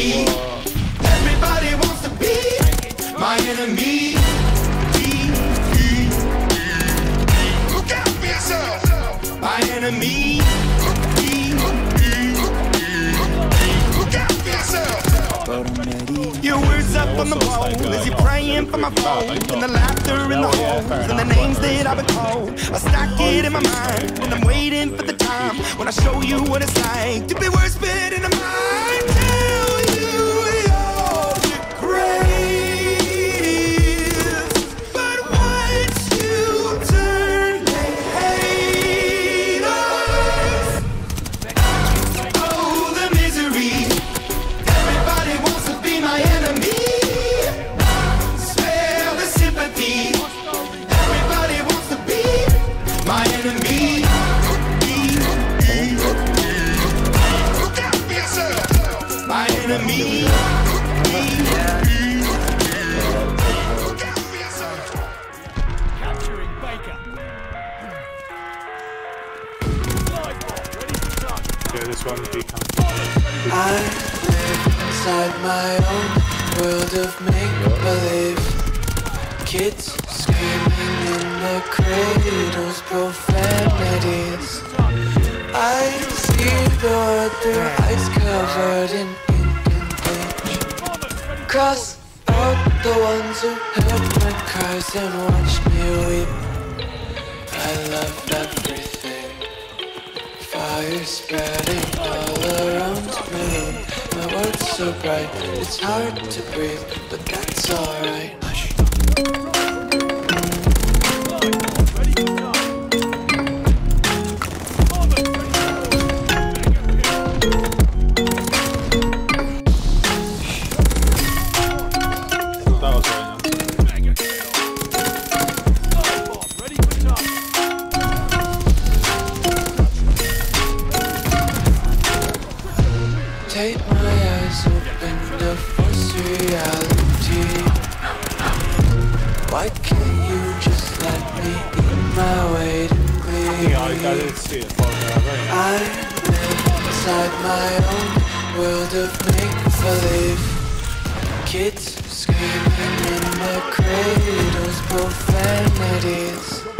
Everybody wants to be my enemy. Look out for yourself. My enemy. Look out for yourself. Your words up on the wall as you're praying for my phone And the laughter in the holes and the names that I've been called I stack it in my mind and I'm waiting for the time When I show you what it's like to be worse fit in the yourself. My enemy. Look out for yourself. Capturing Baker. Live ball, ready for touch. Yeah, this one. I live inside my own world of make-believe Kids screaming in the cradles, profanities I see the world through eyes covered in ink and bleach Cross out the ones who heard my cries and watched me weep I love everything Fire spreading all around me. My world's so bright, it's hard to breathe, but that's alright. Take my eyes open to force reality. Why can't you just let me eat my way in glee? I, I did see it, but very nice. I live inside my own world of make-believe Kids screaming in the cradles, profanities